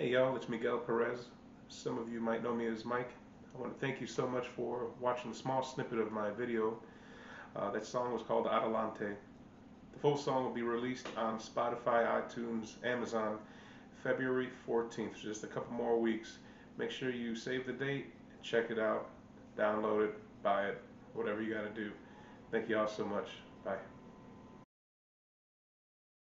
Hey y'all, it's Miguel Perez. Some of you might know me as Mike. I want to thank you so much for watching a small snippet of my video. Uh, that song was called Adelante. The full song will be released on Spotify, iTunes, Amazon February 14th, just a couple more weeks. Make sure you save the date, check it out, download it, buy it, whatever you got to do. Thank you all so much. Bye.